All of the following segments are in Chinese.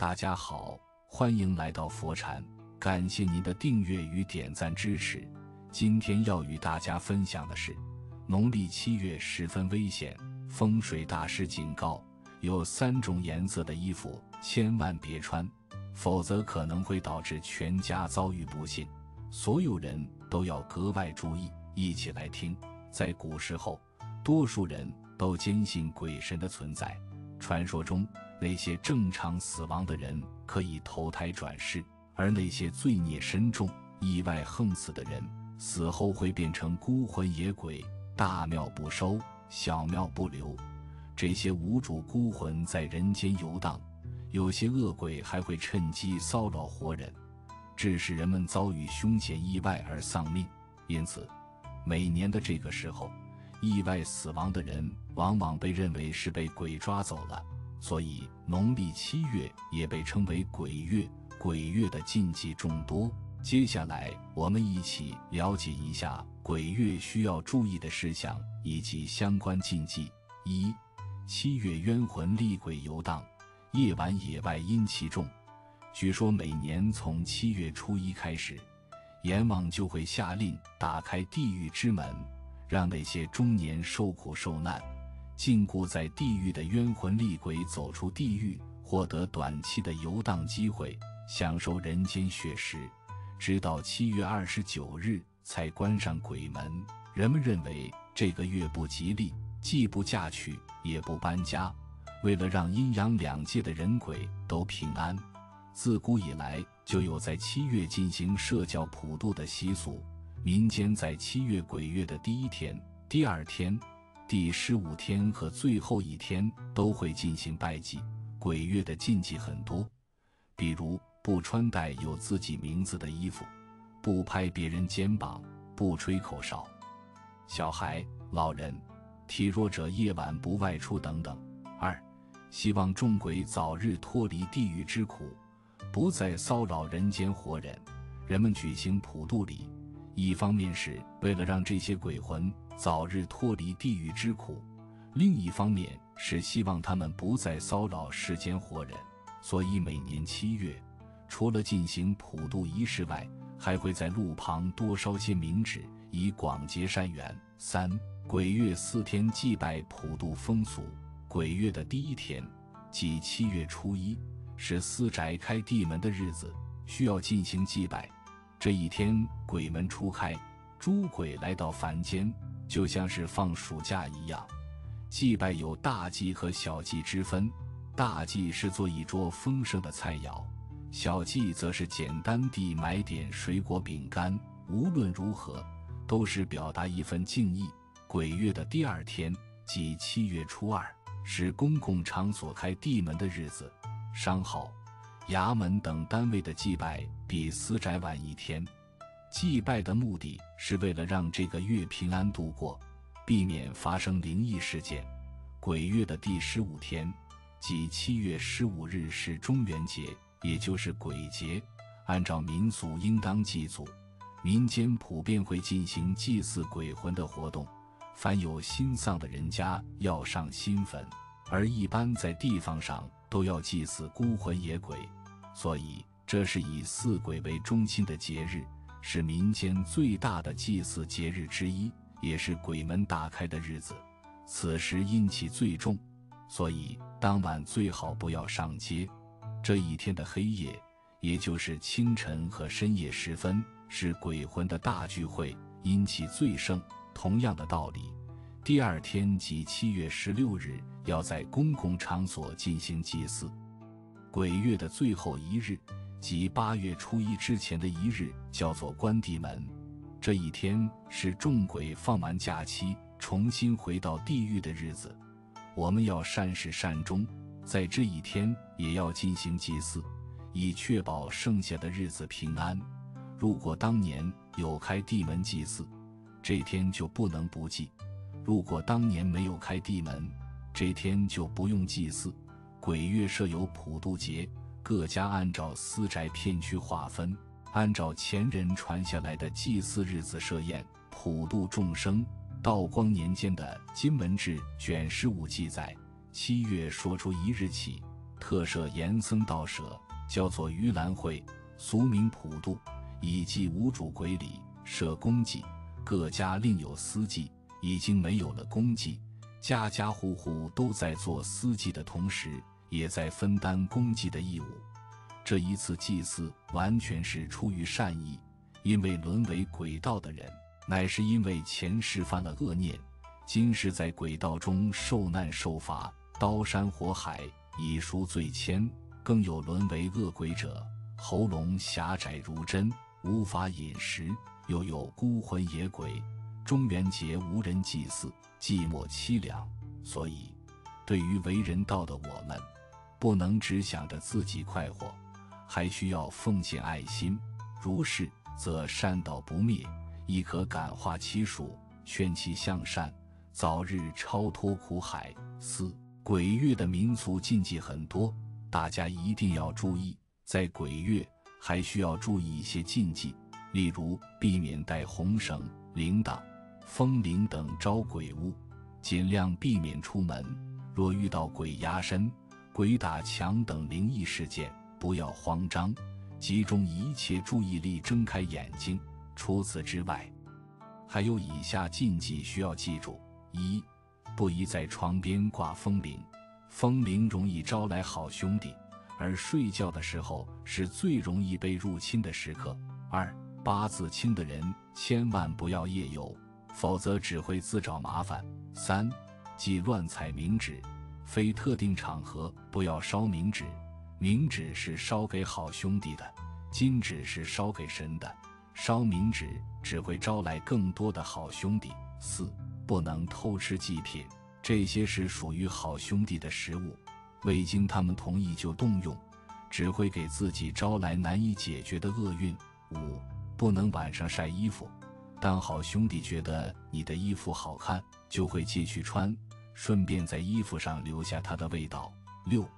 大家好，欢迎来到佛禅，感谢您的订阅与点赞支持。今天要与大家分享的是，农历七月十分危险，风水大师警告，有三种颜色的衣服千万别穿，否则可能会导致全家遭遇不幸。所有人都要格外注意。一起来听，在古时候，多数人都坚信鬼神的存在。传说中，那些正常死亡的人可以投胎转世，而那些罪孽深重、意外横死的人，死后会变成孤魂野鬼，大庙不收，小庙不留。这些无主孤魂在人间游荡，有些恶鬼还会趁机骚扰活人，致使人们遭遇凶险意外而丧命。因此，每年的这个时候。意外死亡的人往往被认为是被鬼抓走了，所以农历七月也被称为鬼月。鬼月的禁忌众多，接下来我们一起了解一下鬼月需要注意的事项以及相关禁忌。一、七月冤魂厉鬼游荡，夜晚野外阴气重。据说每年从七月初一开始，阎王就会下令打开地狱之门。让那些终年受苦受难、禁锢在地狱的冤魂厉鬼走出地狱，获得短期的游荡机会，享受人间血食，直到七月二十九日才关上鬼门。人们认为这个月不吉利，既不嫁娶，也不搬家。为了让阴阳两界的人鬼都平安，自古以来就有在七月进行社交普渡的习俗。民间在七月鬼月的第一天、第二天、第十五天和最后一天都会进行拜祭。鬼月的禁忌很多，比如不穿戴有自己名字的衣服，不拍别人肩膀，不吹口哨，小孩、老人、体弱者夜晚不外出等等。二，希望众鬼早日脱离地狱之苦，不再骚扰人间活人。人们举行普渡礼。一方面是为了让这些鬼魂早日脱离地狱之苦，另一方面是希望他们不再骚扰世间活人。所以每年七月，除了进行普渡仪式外，还会在路旁多烧些冥纸，以广结善缘。三鬼月四天祭拜普渡风俗，鬼月的第一天，即七月初一，是私宅开地门的日子，需要进行祭拜。这一天，鬼门初开，诸鬼来到凡间，就像是放暑假一样。祭拜有大祭和小祭之分，大祭是做一桌丰盛的菜肴，小祭则是简单地买点水果饼干。无论如何，都是表达一份敬意。鬼月的第二天，即七月初二，是公共场所开地门的日子，商号。衙门等单位的祭拜比私宅晚一天，祭拜的目的是为了让这个月平安度过，避免发生灵异事件。鬼月的第十五天，即七月十五日是中元节，也就是鬼节。按照民俗，应当祭祖。民间普遍会进行祭祀鬼魂的活动，凡有新丧的人家要上新坟，而一般在地方上都要祭祀孤魂野鬼。所以，这是以祀鬼为中心的节日，是民间最大的祭祀节日之一，也是鬼门大开的日子。此时阴气最重，所以当晚最好不要上街。这一天的黑夜，也就是清晨和深夜时分，是鬼魂的大聚会，阴气最盛。同样的道理，第二天即七月十六日，要在公共场所进行祭祀。鬼月的最后一日，即八月初一之前的一日，叫做关地门。这一天是众鬼放完假期，重新回到地狱的日子。我们要善始善终，在这一天也要进行祭祀，以确保剩下的日子平安。如果当年有开地门祭祀，这天就不能不祭；如果当年没有开地门，这天就不用祭祀。鬼月设有普渡节，各家按照私宅片区划分，按照前人传下来的祭祀日子设宴普渡众生。道光年间的《金文志》卷十五记载：七月说出一日起，特设严僧道舍，叫做盂兰会，俗名普渡，以祭无主鬼礼，设公祭。各家另有私祭，已经没有了公祭，家家户户都在做私祭的同时，也在分担公祭的义务。这一次祭祀完全是出于善意，因为沦为鬼道的人，乃是因为前世犯了恶念，今世在鬼道中受难受罚，刀山火海，以赎罪愆；更有沦为恶鬼者，喉咙狭窄如针，无法饮食；又有孤魂野鬼，中元节无人祭祀，寂寞凄凉。所以，对于为人道的我们，不能只想着自己快活。还需要奉献爱心，如是，则善道不灭，亦可感化其属，劝其向善，早日超脱苦海。四鬼月的民俗禁忌很多，大家一定要注意。在鬼月，还需要注意一些禁忌，例如避免带红绳、铃铛、风铃等招鬼物，尽量避免出门。若遇到鬼压身、鬼打墙等灵异事件，不要慌张，集中一切注意力，睁开眼睛。除此之外，还有以下禁忌需要记住：一、不宜在床边挂风铃，风铃容易招来好兄弟，而睡觉的时候是最容易被入侵的时刻。二、八字轻的人千万不要夜游，否则只会自找麻烦。三、忌乱踩冥纸，非特定场合不要烧冥纸。冥纸是烧给好兄弟的，金纸是烧给神的。烧冥纸只会招来更多的好兄弟。四不能偷吃祭品，这些是属于好兄弟的食物，未经他们同意就动用，只会给自己招来难以解决的厄运。五不能晚上晒衣服，当好兄弟觉得你的衣服好看，就会继续穿，顺便在衣服上留下他的味道。六。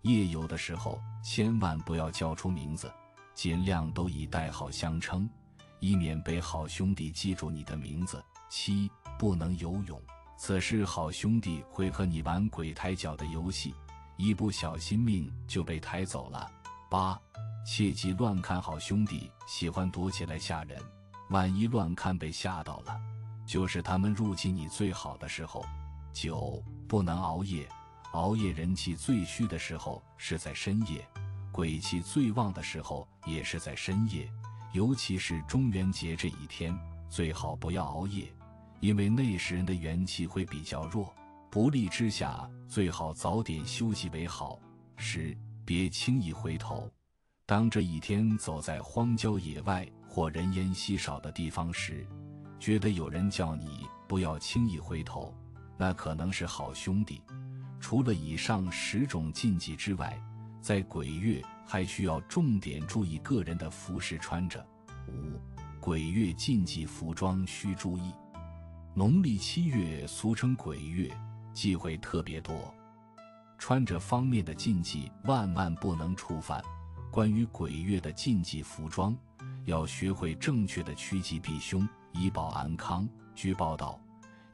夜游的时候，千万不要叫出名字，尽量都以代号相称，以免被好兄弟记住你的名字。七，不能游泳，此时好兄弟会和你玩鬼抬脚的游戏，一不小心命就被抬走了。八，切忌乱看好兄弟，喜欢躲起来吓人，万一乱看被吓到了，就是他们入侵你最好的时候。九，不能熬夜。熬夜人气最虚的时候是在深夜，鬼气最旺的时候也是在深夜，尤其是中元节这一天，最好不要熬夜，因为那时人的元气会比较弱，不利之下最好早点休息为好。十，别轻易回头。当这一天走在荒郊野外或人烟稀少的地方时，觉得有人叫你不要轻易回头，那可能是好兄弟。除了以上十种禁忌之外，在鬼月还需要重点注意个人的服饰穿着。五、鬼月禁忌服装需注意。农历七月俗称鬼月，忌讳特别多，穿着方面的禁忌万万不能触犯。关于鬼月的禁忌服装，要学会正确的趋吉避凶，以保安康。据报道。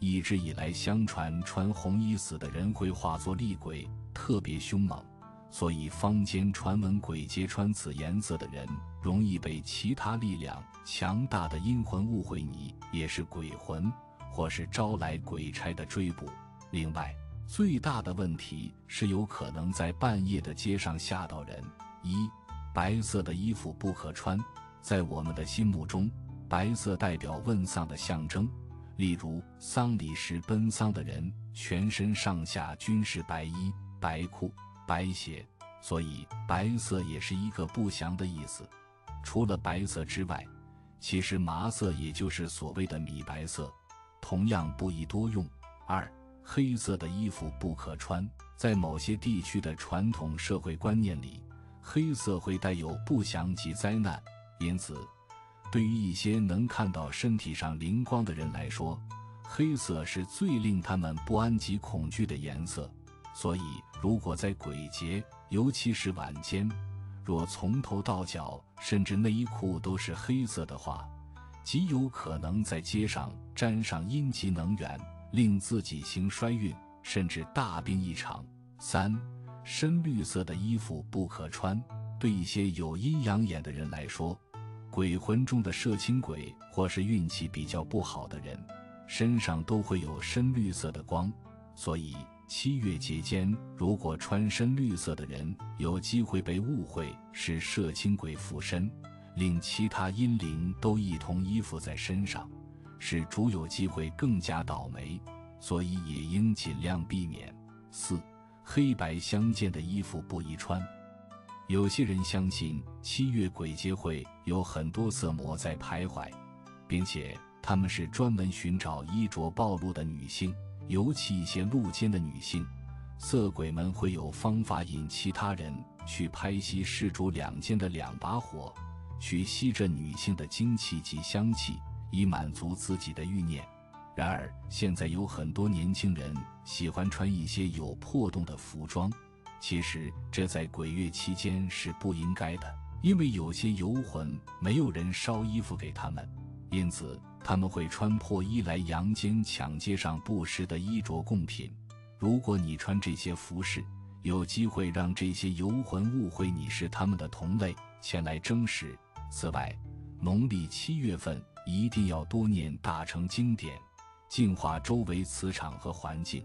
一直以来，相传穿红衣死的人会化作厉鬼，特别凶猛，所以坊间传闻鬼街穿此颜色的人容易被其他力量强大的阴魂误会你也是鬼魂，或是招来鬼差的追捕。另外，最大的问题是有可能在半夜的街上吓到人。一，白色的衣服不可穿，在我们的心目中，白色代表问丧的象征。例如，丧礼时奔丧的人全身上下均是白衣、白裤、白鞋，所以白色也是一个不祥的意思。除了白色之外，其实麻色也就是所谓的米白色，同样不宜多用。二，黑色的衣服不可穿，在某些地区的传统社会观念里，黑色会带有不祥及灾难，因此。对于一些能看到身体上灵光的人来说，黑色是最令他们不安及恐惧的颜色。所以，如果在鬼节，尤其是晚间，若从头到脚，甚至内衣裤都是黑色的话，极有可能在街上沾上阴极能源，令自己行衰运，甚至大病一场。三，深绿色的衣服不可穿。对一些有阴阳眼的人来说，鬼魂中的摄青鬼或是运气比较不好的人，身上都会有深绿色的光，所以七月节间如果穿深绿色的人，有机会被误会是摄青鬼附身，令其他阴灵都一同依附在身上，使主有机会更加倒霉，所以也应尽量避免。四。黑白相间的衣服不宜穿。有些人相信七月鬼节会有很多色魔在徘徊，并且他们是专门寻找衣着暴露的女性，尤其一些露肩的女性。色鬼们会有方法引其他人去拍吸施主两肩的两把火，去吸着女性的精气及香气，以满足自己的欲念。然而，现在有很多年轻人喜欢穿一些有破洞的服装，其实这在鬼月期间是不应该的，因为有些游魂没有人烧衣服给他们，因此他们会穿破衣来阳间抢街上不时的衣着贡品。如果你穿这些服饰，有机会让这些游魂误会你是他们的同类，前来争食。此外，农历七月份一定要多念大乘经典。净化周围磁场和环境。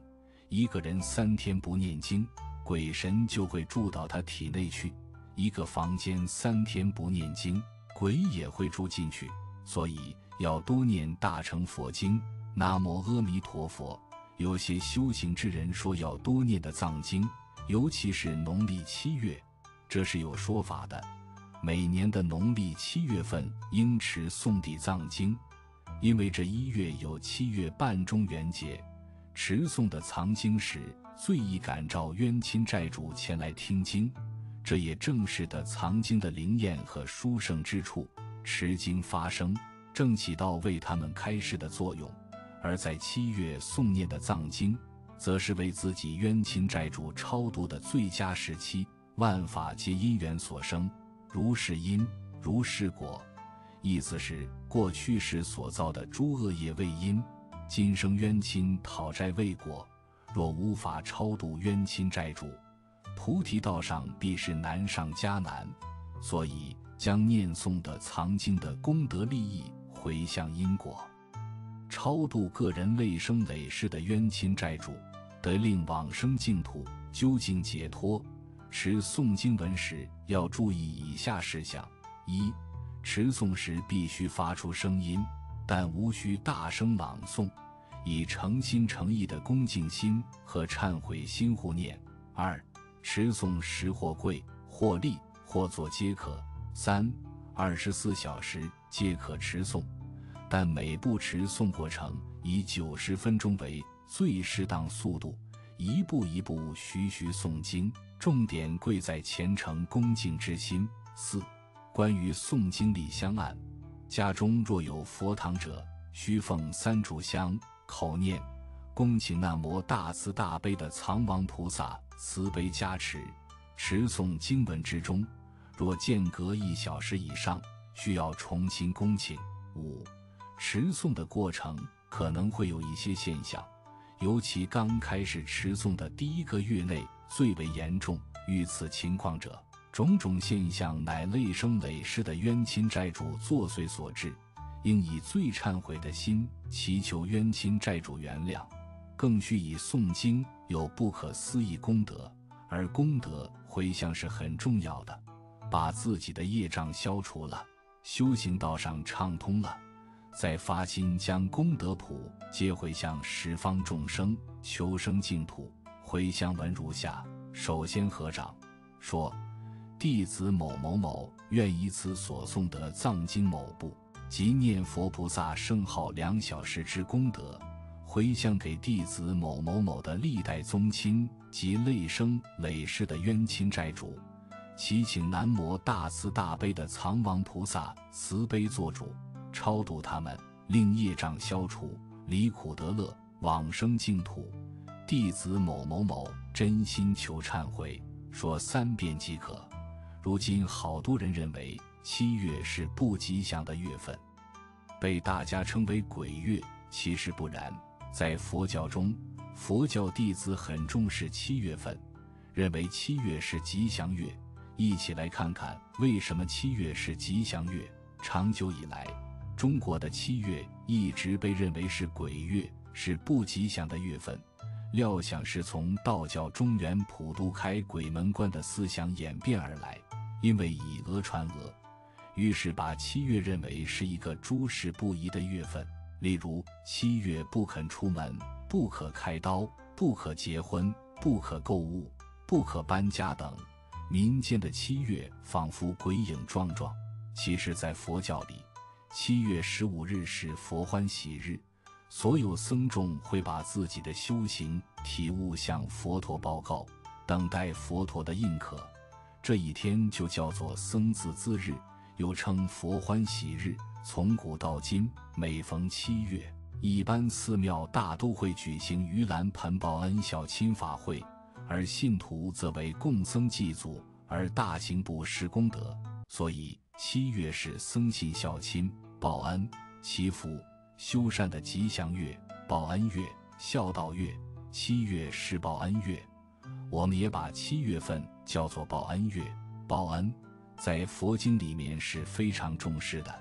一个人三天不念经，鬼神就会住到他体内去；一个房间三天不念经，鬼也会住进去。所以要多念大乘佛经。南无阿弥陀佛。有些修行之人说要多念的藏经，尤其是农历七月，这是有说法的。每年的农历七月份应持诵地藏经。因为这一月有七月半中元节，持诵的藏经时最易感召冤亲债主前来听经，这也正是的藏经的灵验和殊胜之处。持经发声，正起到为他们开示的作用；而在七月诵念的藏经，则是为自己冤亲债主超度的最佳时期。万法皆因缘所生，如是因，如是果。意思是，过去时所造的诸恶业为因，今生冤亲讨债为果。若无法超度冤亲债主，菩提道上必是难上加难。所以，将念诵的藏经的功德利益回向因果，超度个人累生累世的冤亲债主，得令往生净土，究竟解脱。持诵经文时要注意以下事项：一。持诵时必须发出声音，但无需大声朗诵，以诚心诚意的恭敬心和忏悔心护念。二、持诵时或跪或立或坐皆可。三、二十四小时皆可持诵，但每步持诵过程以九十分钟为最适当速度，一步一步徐徐诵经，重点贵在虔诚恭敬之心。四。关于诵经礼香案，家中若有佛堂者，须奉三炷香，口念，恭请那摩大慈大悲的藏王菩萨慈悲加持。持诵经文之中，若间隔一小时以上，需要重新恭请。五，持诵的过程可能会有一些现象，尤其刚开始持诵的第一个月内最为严重。遇此情况者。种种现象乃累生累世的冤亲债主作祟所致，应以最忏悔的心祈求冤亲债主原谅，更需以诵经有不可思议功德，而功德回向是很重要的，把自己的业障消除了，修行道上畅通了，再发心将功德谱接回向十方众生，求生净土。回向文如下：首先合掌，说。弟子某某某愿以此所诵的藏经某部即念佛菩萨圣号两小时之功德，回向给弟子某某某的历代宗亲及累生累世的冤亲债主，祈请南无大慈大悲的藏王菩萨慈悲做主，超度他们，令业障消除，离苦得乐，往生净土。弟子某某某真心求忏悔，说三遍即可。如今，好多人认为七月是不吉祥的月份，被大家称为鬼月。其实不然，在佛教中，佛教弟子很重视七月份，认为七月是吉祥月。一起来看看为什么七月是吉祥月。长久以来，中国的七月一直被认为是鬼月，是不吉祥的月份。料想是从道教中原普渡开鬼门关的思想演变而来，因为以讹传讹，于是把七月认为是一个诸事不宜的月份。例如，七月不肯出门，不可开刀，不可结婚，不可购物，不可搬家等。民间的七月仿佛鬼影幢幢，其实，在佛教里，七月十五日是佛欢喜日，所有僧众会把自己的修行体悟向佛陀报告，等待佛陀的认可。这一天就叫做僧自恣日，又称佛欢喜日。从古到今，每逢七月，一般寺庙大都会举行盂兰盆报恩孝亲法会。而信徒则为供僧祭祖而大行布施功德，所以七月是僧信孝亲、报恩、祈福、修善的吉祥月，报恩月、孝道月。七月是报恩月，我们也把七月份叫做报恩月。报恩在佛经里面是非常重视的，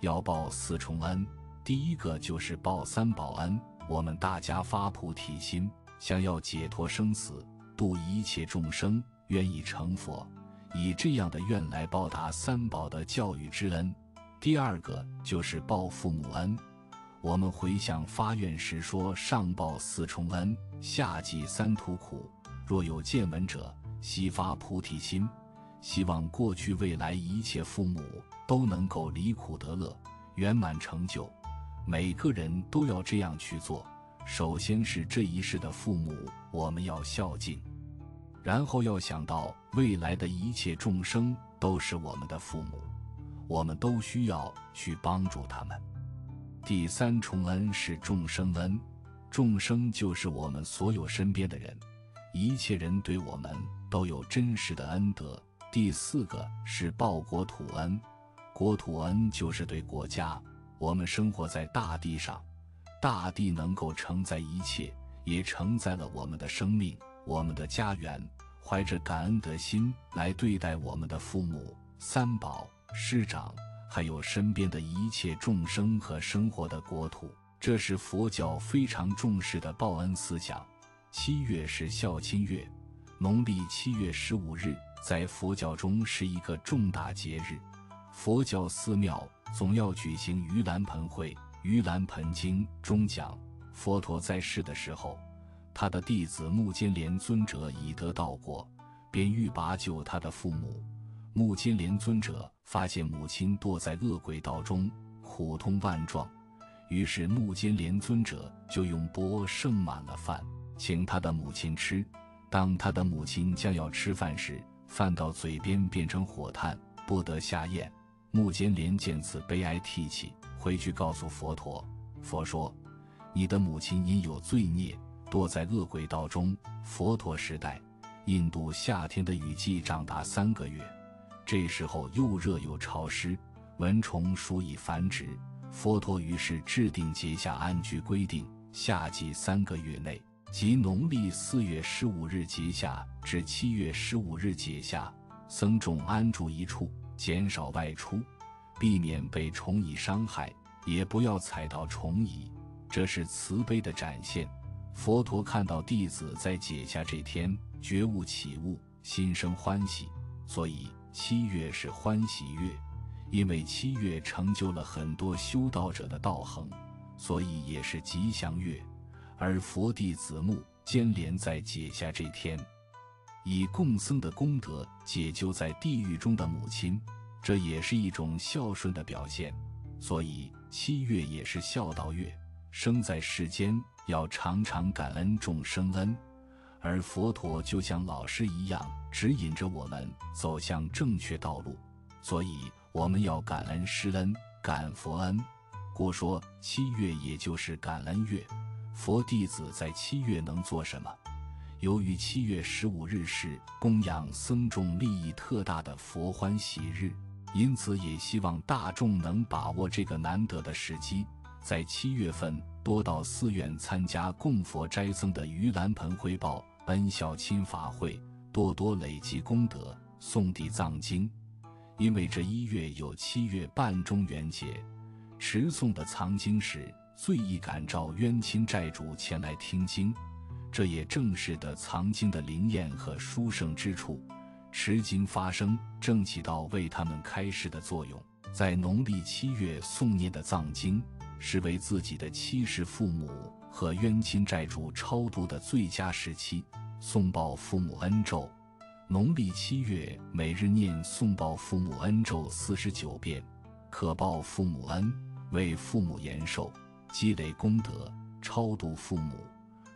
要报四重恩。第一个就是报三宝恩，我们大家发菩提心，想要解脱生死。度一切众生，愿意成佛，以这样的愿来报答三宝的教育之恩。第二个就是报父母恩。我们回想发愿时说：上报四重恩，下济三途苦。若有见闻者，悉发菩提心，希望过去未来一切父母都能够离苦得乐，圆满成就。每个人都要这样去做。首先是这一世的父母，我们要孝敬，然后要想到未来的一切众生都是我们的父母，我们都需要去帮助他们。第三重恩是众生恩，众生就是我们所有身边的人，一切人对我们都有真实的恩德。第四个是报国土恩，国土恩就是对国家，我们生活在大地上。大地能够承载一切，也承载了我们的生命、我们的家园。怀着感恩的心来对待我们的父母、三宝、师长，还有身边的一切众生和生活的国土，这是佛教非常重视的报恩思想。七月是孝亲月，农历七月十五日在佛教中是一个重大节日，佛教寺庙总要举行盂兰盆会。《盂兰盆经》中讲，佛陀在世的时候，他的弟子目犍连尊者已得道果，便欲拔救他的父母。目犍连尊者发现母亲堕在恶鬼道中，苦痛万状，于是目犍连尊者就用钵盛满了饭，请他的母亲吃。当他的母亲将要吃饭时，饭到嘴边变成火炭，不得下咽。目犍连见此，悲哀涕泣。回去告诉佛陀，佛说：“你的母亲因有罪孽，堕在恶鬼道中。佛陀时代，印度夏天的雨季长达三个月，这时候又热又潮湿，蚊虫鼠蚁繁殖。佛陀于是制定节下安居规定：夏季三个月内，即农历四月十五日节下至七月十五日节下，僧众安住一处，减少外出。”避免被虫蚁伤害，也不要踩到虫蚁，这是慈悲的展现。佛陀看到弟子在解下这天觉悟起悟，心生欢喜，所以七月是欢喜月。因为七月成就了很多修道者的道行，所以也是吉祥月。而佛弟子目犍连在解下这天，以供僧的功德解救在地狱中的母亲。这也是一种孝顺的表现，所以七月也是孝道月。生在世间，要常常感恩众生恩，而佛陀就像老师一样，指引着我们走向正确道路。所以我们要感恩师恩，感佛恩。故说七月也就是感恩月。佛弟子在七月能做什么？由于七月十五日是供养僧众利益特大的佛欢喜日。因此，也希望大众能把握这个难得的时机，在七月份多到寺院参加供佛斋僧的盂兰盆汇报恩孝亲法会，多多累积功德，诵地藏经。因为这一月有七月半中元节，持诵的藏经时最易感召冤亲债主前来听经，这也正是的藏经的灵验和殊胜之处。持经发声，正起到为他们开示的作用。在农历七月诵念的藏经，是为自己的七世父母和冤亲债主超度的最佳时期，诵报父母恩咒。农历七月，每日念诵报父母恩咒四十九遍，可报父母恩，为父母延寿，积累功德，超度父母。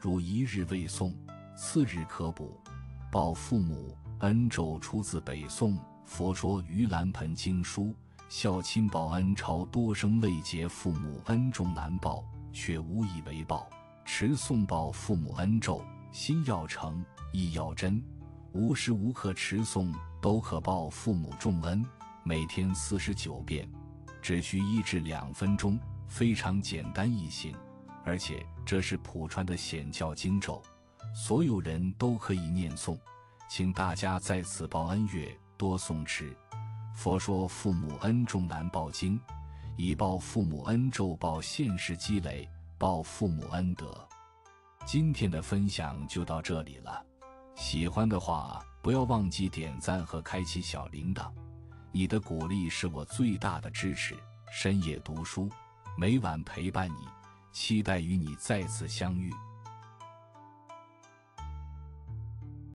如一日未诵，次日可补。报父母恩咒出自北宋《佛说盂兰盆经书》。孝亲报恩，超多生累劫父母恩重难报，却无以为报。持诵报父母恩咒，心要诚，意要真，无时无刻持诵都可报父母重恩。每天四十九遍，只需一至两分钟，非常简单易行。而且这是普传的显教经咒，所有人都可以念诵。请大家在此报恩月多诵持。佛说父母恩重难报经，以报父母恩咒报现世积累，报父母恩德。今天的分享就到这里了，喜欢的话不要忘记点赞和开启小铃铛，你的鼓励是我最大的支持。深夜读书，每晚陪伴你，期待与你再次相遇。